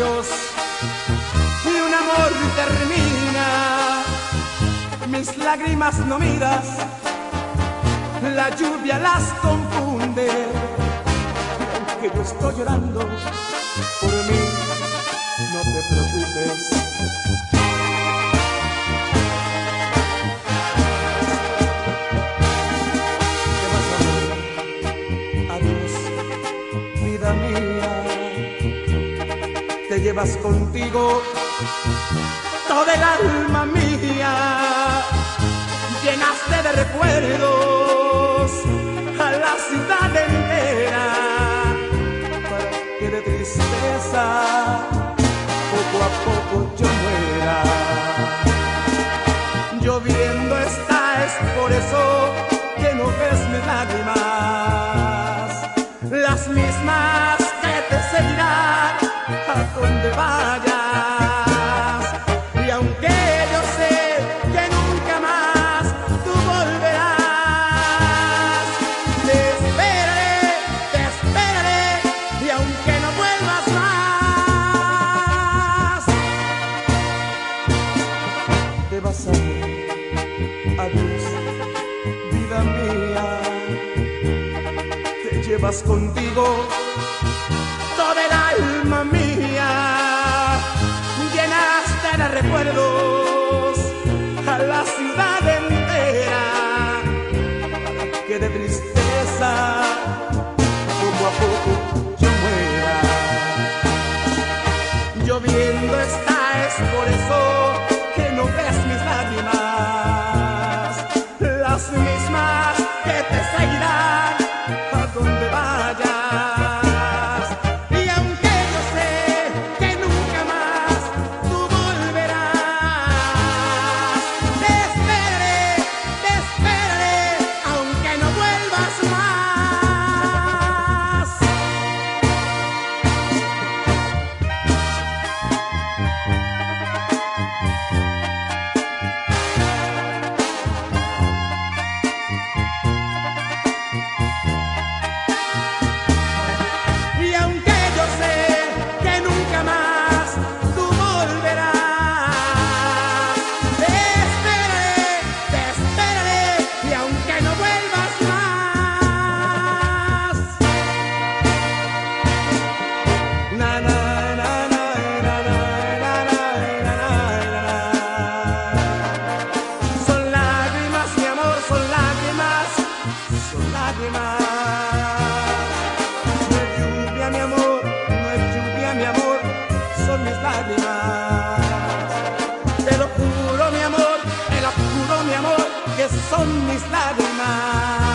y un amor termina. Mis lágrimas no miras, la lluvia las confunde. Que yo estoy llorando por mí, no te preocupes. Adiós, vida Mía llevas contigo toda el alma mía, llenaste de recuerdos a la ciudad entera, para que de tristeza poco a poco yo muera. Lloviendo estás, por eso que no ves mis lágrimas. adiós, vida mía, te llevas contigo. Just No es lluvia mi amor, no es lluvia mi amor, son mis lágrimas. Te lo juro mi amor, te lo juro mi amor, que son mis lágrimas.